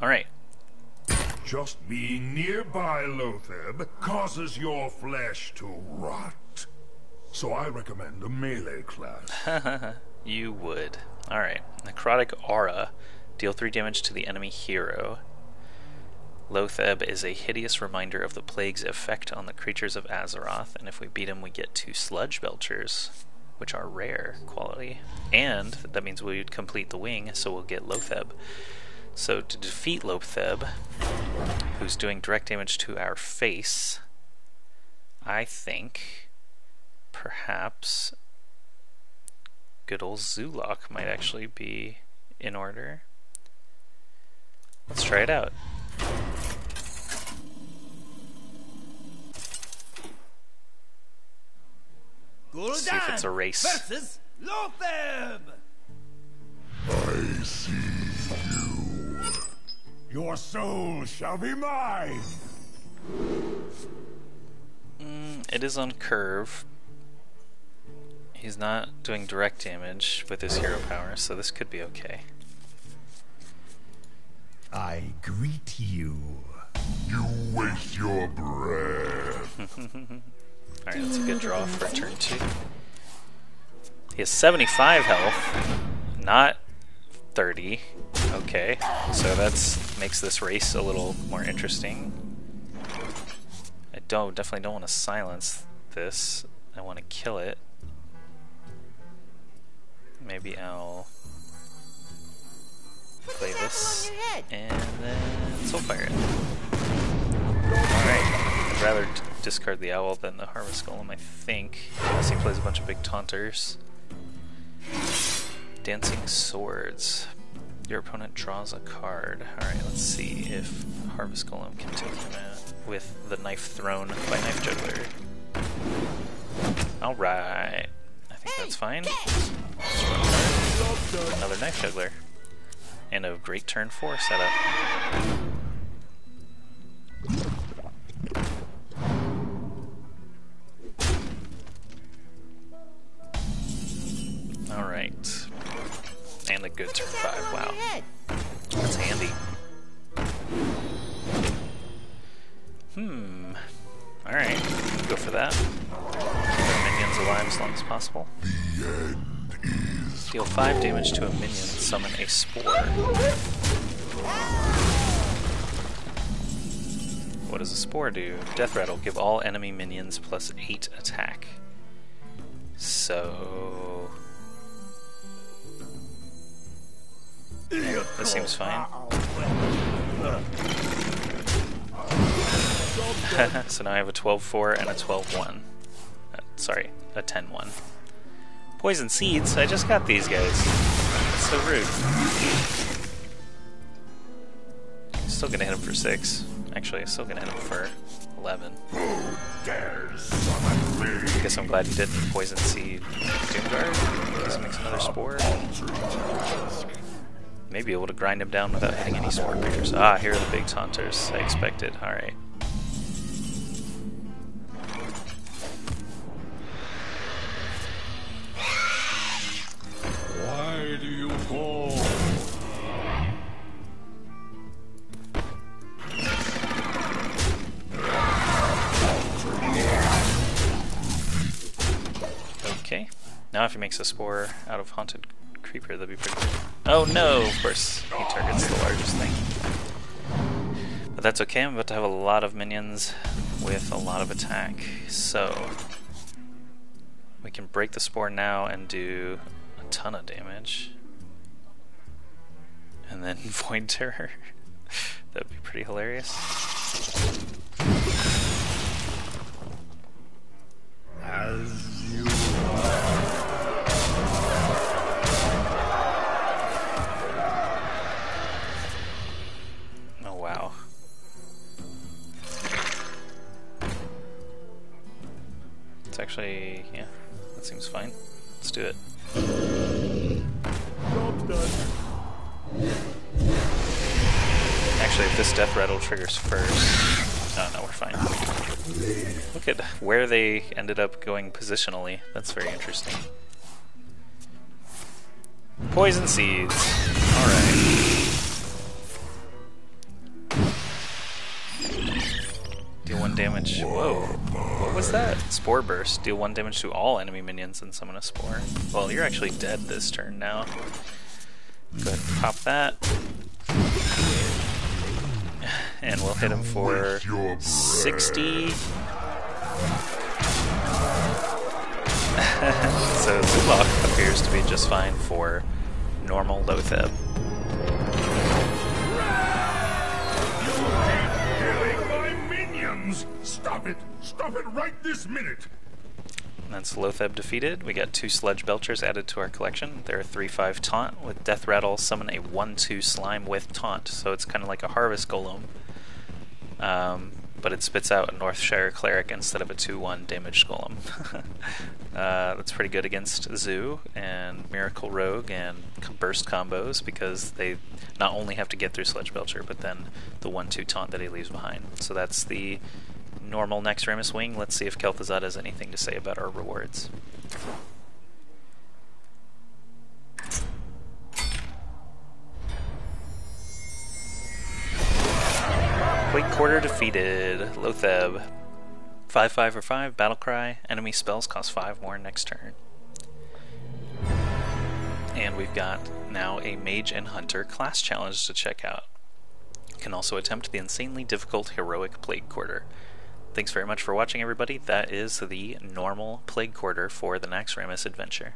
Alright. Just being nearby Loatheb causes your flesh to rot. So I recommend a melee class. you would. Alright. Necrotic Aura. Deal 3 damage to the enemy hero. Loatheb is a hideous reminder of the plague's effect on the creatures of Azeroth, and if we beat him, we get two Sludge Belchers, which are rare quality. And that means we would complete the wing, so we'll get Loatheb. So to defeat Loatheb, who's doing direct damage to our face, I think perhaps good old Zoolock might actually be in order. Let's try it out. Let's see if it's a race. Versus Loatheb! I see you. Your soul shall be mine. Mm, it is on curve. He's not doing direct damage with his hero power, so this could be okay. I greet you. You waste your breath. Alright, that's a good draw for turn two. He has 75 health, not 30. Okay, so that's makes this race a little more interesting. I don't definitely don't want to silence this. I want to kill it. Maybe I'll play this and then soulfire it. Alright, I'd rather discard the owl than the harvest golem, I think. Unless he plays a bunch of big taunters. Dancing swords. Your opponent draws a card. Alright, let's see if Harvest Golem can take him out with the knife thrown by Knife Juggler. Alright. I think that's fine. Another Knife Juggler. And a great turn 4 setup. Good turn 5, wow. That's handy. Hmm. Alright, go for that. Keep minions alive as long as possible. Deal 5 damage to a minion, summon a spore. What does a spore do? Death Rattle, give all enemy minions plus 8 attack. So... This seems fine. so now I have a 12-4 and a 12-1. Uh, sorry, a 10-1. Poison Seeds? I just got these guys. That's so rude. Still gonna hit him for 6. Actually, still gonna hit him for 11. I guess I'm glad you didn't Poison Seed Doomguard. Guess makes another Spore. Maybe able to grind him down without hitting any Spore creatures. Ah, here are the big taunters I expected. Alright. Why do you fall? Okay. Now if he makes a spore out of Haunted Creeper, that'd be pretty good. Oh no, of course he targets the largest thing. But that's okay, I'm about to have a lot of minions with a lot of attack. So, we can break the spore now and do a ton of damage. And then Void Terror. That'd be pretty hilarious. It's actually, yeah, that seems fine. Let's do it. Actually, if this death rattle triggers first, oh no, we're fine. Look at where they ended up going positionally. That's very interesting. Poison seeds. Alright. Damage. Whoa. What was that? Spore Burst. Deal 1 damage to all enemy minions and summon a spore. Well, you're actually dead this turn now. Go ahead and pop that. And we'll hit him for 60. so Zoolock appears to be just fine for normal Loatheb. Stop it! Stop it right this minute! That's Loatheb defeated. We got two Sludge Belchers added to our collection. They're a 3 5 taunt with Death Rattle, summon a 1 2 slime with taunt. So it's kind of like a Harvest Golem. Um, but it spits out a Northshire Cleric instead of a 2 1 damaged Golem. uh, that's pretty good against Zoo and Miracle Rogue and Burst combos because they not only have to get through Sludge Belcher, but then the 1 2 taunt that he leaves behind. So that's the normal Naxxramas Wing. Let's see if Kel'Thuzad has anything to say about our rewards. Plague Quarter defeated. Loatheb. 5 5 or 5, Battle Cry. Enemy spells cost 5 more next turn. And we've got now a Mage and Hunter class challenge to check out. Can also attempt the insanely difficult Heroic Plague Quarter. Thanks very much for watching, everybody. That is the normal Plague Quarter for the Naxxramas adventure.